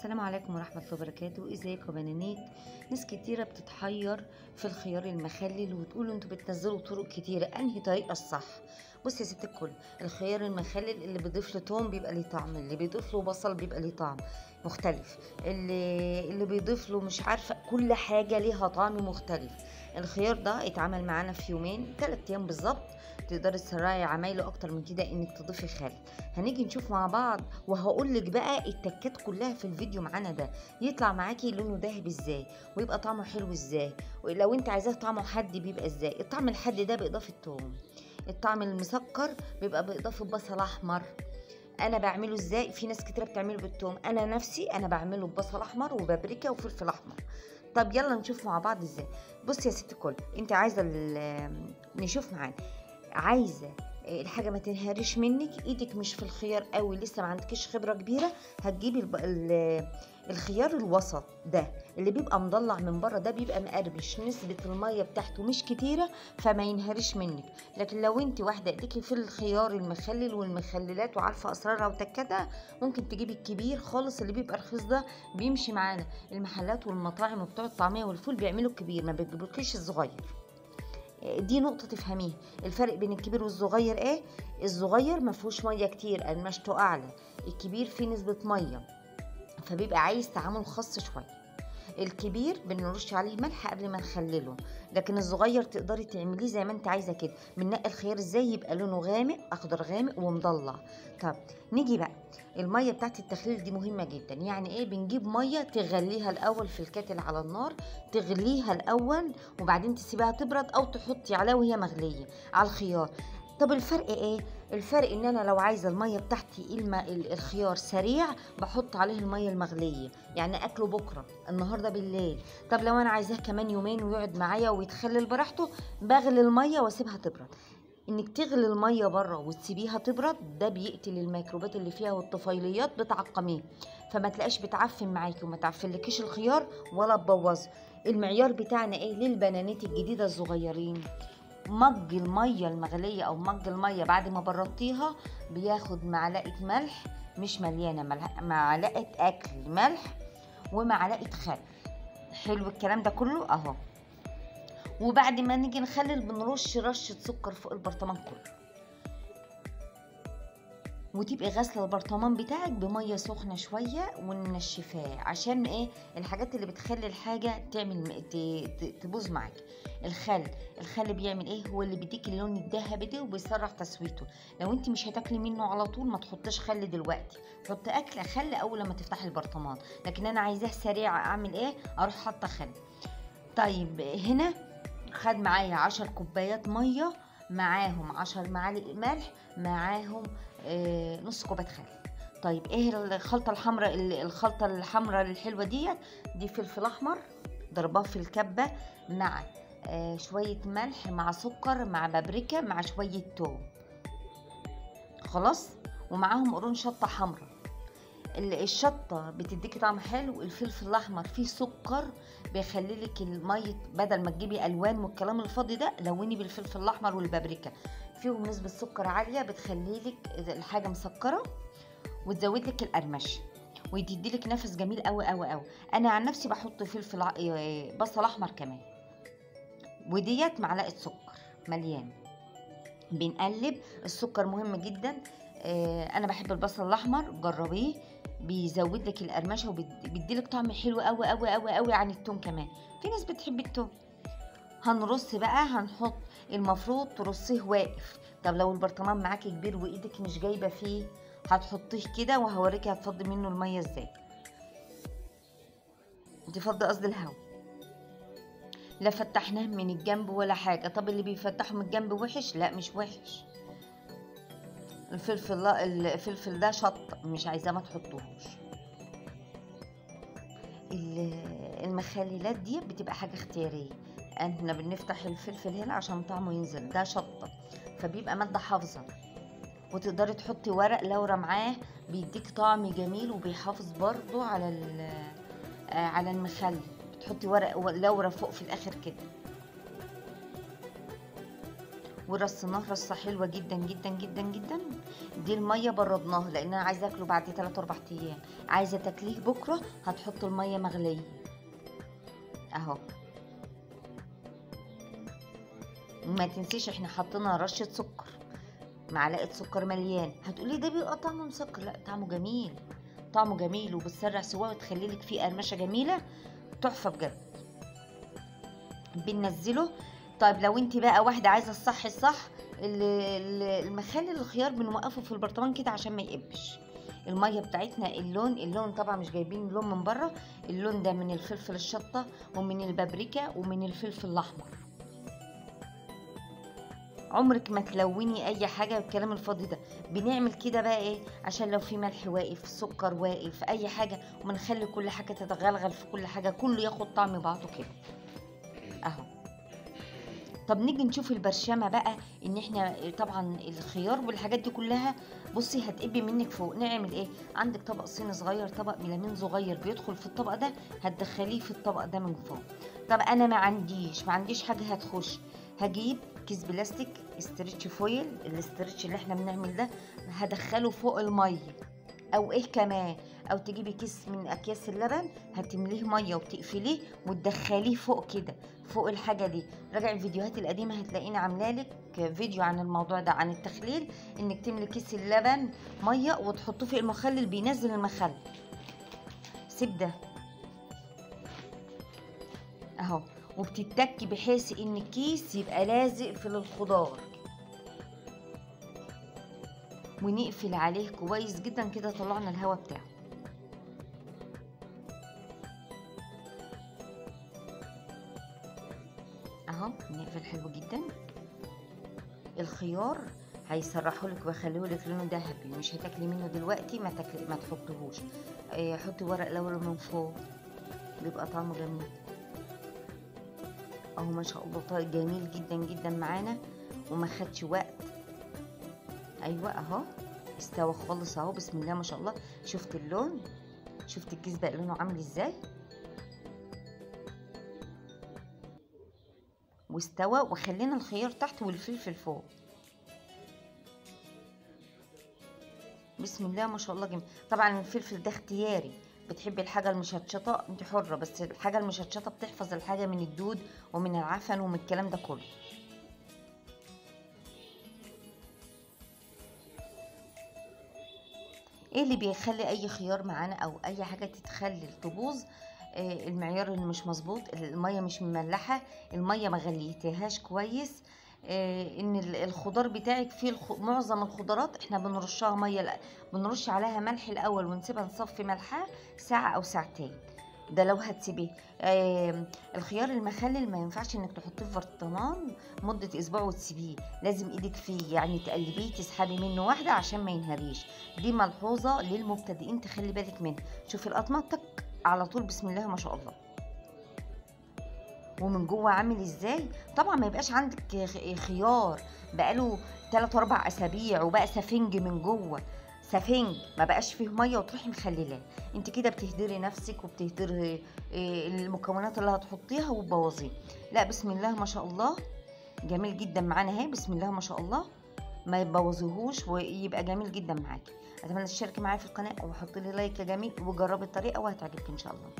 السلام عليكم ورحمة الله وبركاته. ازيكم يا بنانيت ناس كتيرة بتتحير في الخيار المخلل وتقولوا أنتوا بتنزلوا طرق كتيرة. أنهي طريقة الصح؟ بص يا ست الكل الخيار المخلل اللي بيضيف له توم بيبقى ليه طعم اللي بيضيف له بصل بيبقى ليه طعم مختلف اللي اللي بيضيف له مش عارفة كل حاجة ليها طعم مختلف. الخيار ده اتعمل معانا في يومين تلات أيام بالظبط تقدري تسرعي عمايله أكتر من كده إنك تضيفي خل. هنيجي نشوف مع بعض وهقول لك بقى التكات كلها في الفيديو معانا ده. يطلع معاكي لونه ذهبي إزاي؟ ويبقى طعمه حلو إزاي؟ ولو أنت عايزاه طعمه حد بيبقى إزاي؟ الطعم الحد ده بإضافة توم. الطعم المسكر بيبقى بإضافة بصل أحمر. أنا بعمله إزاي؟ في ناس كتير بتعمله بالثوم أنا نفسي أنا بعمله ببصل أحمر وبابريكا وفلفل أحمر. طب يلا نشوف مع بعض إزاي. بصي يا ست الكل أنت عايزة نشوف معانا. عايزة الحاجة ما تنهارش منك إيدك مش في الخيار قوي لسه ما عندكش خبرة كبيرة هتجيبي الخيار الوسط ده اللي بيبقى مضلع من بره ده بيبقى مقربش نسبة المية بتاعته مش كتيرة فما ينهارش منك. لكن لو انت واحدة ايديكي في الخيار المخلل والمخللات وعارفة أسرارها وتكاتها ممكن تجيبي الكبير خالص اللي بيبقى رخيص ده بيمشي معانا. المحلات والمطاعم وبتوع الطعمية والفول بيعملوا الكبير ما بيجيبولكيش الصغير. دي نقطة تفهميها. الفرق بين الكبير والصغير إيه؟ الصغير ما فيهوش مية كتير قرمشته أعلى. الكبير فيه نسبة مية فبيبقى عايز تعامل خاص شوية. الكبير بنرش عليه ملح قبل ما نخلله لكن الصغير تقدري تعمليه زي ما انت عايزة كده. بننقي الخيار إزاي؟ يبقى لونه غامق أخضر غامق ومضلع. طب نيجي بقى. المية بتاعت التخليل دي مهمة جدا. يعني إيه؟ بنجيب مية تغليها الأول في الكاتل على النار تغليها الأول وبعدين تسيبها تبرد أو تحطي عليها وهي مغلية على الخيار. طب الفرق إيه؟ الفرق إن أنا لو عايزة المية بتاعتي الم... ال- الخيار سريع بحط عليه المية المغلية. يعني أكله بكرة النهارده بالليل. طب لو أنا عايزاه كمان يومين ويقعد معايا ويتخلل براحته بغلي المية وأسيبها تبرد. إنك تغلي المية بره وتسيبيها تبرد ده بيقتل الميكروبات اللي فيها والطفيليات بتعقميه. فما تلاقيش بتعفن معاكي وما تعفنلكيش الخيار ولا تبوظه. المعيار بتاعنا إيه؟ للبنانات الجديدة الصغيرين. مج المية المغلية أو مج المية بعد ما بردتيها بياخد معلقة ملح مش مليانة ملح معلقة أكل ملح ومعلقة خل. حلو الكلام ده كله؟ أهو. وبعد ما نيجي نخلل بنرش رشة سكر فوق البرطمان كله. وتبقي غاسله البرطمان بتاعك بمية سخنة شوية وننشفاه عشان إيه؟ الحاجات اللي بتخلي الحاجة تعمل تبوظ معاكي الخل. الخل بيعمل إيه؟ هو اللي بيديك اللون الذهبي ده وبيسرع تسويته لو أنت مش هتاكلي منه على طول ما تحطيش خل دلوقتي. حط اكل خل أول لما تفتحي البرطمان. لكن أنا عايزاه سريع أعمل إيه؟ أروح حاطة خل. طيب هنا خد معايا عشر كوبايات مية معاهم عشر معالق ملح معاهم آه نص كوباية خل. طيب إيه الخلطة الحمراء الخلطة الحمراء الحلوة ديت؟ دي فلفل أحمر ضرباه في الكبة مع آه شوية ملح مع سكر مع بابريكا مع شوية توم. خلاص؟ ومعاهم قرون شطة حمراء. الشطة بتديكي طعم حلو الفلفل الأحمر فيه سكر بيخلي لك الميه بدل ما تجيبي ألوان والكلام الفاضي ده لوني بالفلفل الأحمر والبابريكا. فيهم نسبة سكر عالية بتخلي لك الحاجة مسكرة وتزود لك القرمشة وتدي لك نفس جميل قوي قوي قوي أنا عن نفسي بحط فلفل إيه، بصل أحمر كمان. وديت معلقة سكر مليان. بنقلب السكر مهم جدا. آه، أنا بحب البصل الأحمر جربيه. بيزود لك القرمشة وبيدي لك طعم حلو قوي قوي قوي قوي عن التوم كمان. في ناس بتحب التوم. هنرص بقى هنحط المفروض ترصيه واقف. طب لو البرطمان معاكي كبير وإيدك مش جايبة فيه هتحطيه كده وهوريكي هتفضي منه المية إزاي. تفضي قصدي الهواء. لا فتحناه من الجنب ولا حاجة. طب اللي بيفتحه من الجنب وحش؟ لا مش وحش. الفلفل الفلفل ده شط مش عايزاه ما تحطوهوش. ال- المخللات دي بتبقى حاجة اختيارية. إحنا بنفتح الفلفل هنا عشان طعمه ينزل ده شطه فبيبقى مادة حافظة. وتقدري تحطي ورق لورا معاه بيديك طعم جميل وبيحافظ برضو على آه، على المخلل. بتحطي ورق لورا فوق في الآخر كده. ورصيناه رصة حلوة جدا جدا جدا جدا. دي المية بردناها لأن أنا عايزة أكله بعد 3 4 أيام. عايزة تاكليه بكرة هتحط المية مغلية. أهو. ما تنسيش إحنا حطينا رشة سكر. معلقة سكر مليان. هتقولي ده بيبقى طعمه مسكر؟ لأ طعمه جميل. طعمه جميل وبتسرع سواه وتخلي لك فيه قرمشة جميلة. تحفة بجد. بننزله طيب لو انت بقى واحدة عايزة الصح الصح ال- ال- المخلل الخيار بنوقفه في البرطمان كده عشان ما يقبش. المية بتاعتنا اللون اللون طبعا مش جايبين اللون من بره. اللون ده من الفلفل الشطة ومن البابريكا ومن الفلفل الأحمر. عمرك ما تلوني أي حاجة بالكلام الفاضي ده. بنعمل كده بقى إيه؟ عشان لو في ملح واقف سكر واقف أي حاجة وبنخلي كل حاجة تتغلغل في كل حاجة. كله ياخد طعم بعضه كده. أهو. طب نيجي نشوف البرشامة بقى إن إحنا طبعا الخيار والحاجات دي كلها بصي هتقبي منك فوق. نعمل إيه؟ عندك طبق صيني صغير طبق ميلامين صغير بيدخل في الطبق ده هتدخليه في الطبق ده من فوق. طب أنا ما عنديش ما عنديش حاجة هتخش. هجيب كيس بلاستيك stretch foil ال stretch اللي إحنا بنعمل ده هدخله فوق المية. أو إيه كمان؟ أو تجيبي كيس من أكياس اللبن هتمليه مية وتقفليه وتدخليه فوق كده. فوق الحاجة دي. راجع الفيديوهات القديمة هتلاقيني عاملة لك فيديو عن الموضوع ده عن التخليل إنك تملي كيس اللبن مية وتحطوه في المخلل بينزل المخلل. سيب ده. أهو. وبتتكي بحيث إن الكيس يبقى لازق في الخضار. ونقفل عليه كويس جدا كده طلعنا الهواء بتاعه. نقفل حلو جدا. الخيار هيسرحوا لك ويخليه لك لونه ذهبي مش هتاكلي منه دلوقتي ما تاكلي ما تحطهوش. آه، حطي ورق لورا من فوق بيبقى طعمه جميل. أهو ما شاء الله طيب جميل جدا جدا معانا. وما خدش وقت. أيوه أهو. استوى خالص أهو بسم الله ما شاء الله. شفت اللون؟ شفت الكيس بقى لونه عامل إزاي؟ واستوى وخلينا الخيار تحت والفلفل فوق. بسم الله ما شاء الله جميل. طبعا الفلفل ده اختياري. بتحبي الحاجة المشطشطة؟ انت حرة بس الحاجة المشطشطة بتحفظ الحاجة من الدود ومن العفن ومن الكلام ده كله. إيه اللي بيخلي أي خيار معانا أو أي حاجة تتخلل؟ تبوظ المعيار اللي مش مظبوط المية مش مملحة المية ما غليتهاش كويس آه، إن ال- الخضار بتاعك فيه. معظم الخضارات إحنا بنرشها مية بنرش عليها ملح الأول ونسيبها نصفي ملحها ساعة أو ساعتين. ده لو هتسيبيه. آه الخيار المخلل ما ينفعش إنك تحطيه في برطمان مدة أسبوع وتسيبيه. لازم إيدك فيه يعني تقلبيه تسحبي منه واحدة عشان ما ينهريش. دي ملحوظة للمبتدئين تخلي بالك منها. شوفي القطمه تك على طول بسم الله ما شاء الله. ومن جوه عامل إزاي؟ طبعا ما يبقاش عندك خيار. بقاله 3 4 أسابيع وبقى سفنج من جوه. سفنج ما بقاش فيه مية وتروحي مخللاه. انت كده بتهدري نفسك وبتهدري إيه، المكونات اللي هتحطيها وتبوظيه. لا بسم الله ما شاء الله. جميل جدا معانا أهي. بسم الله ما شاء الله. ما يبوظوهوش ويبقى جميل جدا معاكي. أتمنى تشتركي معايا في القناة وحطي لي لايك يا جميل وجربي الطريقة وهتعجبك إن شاء الله.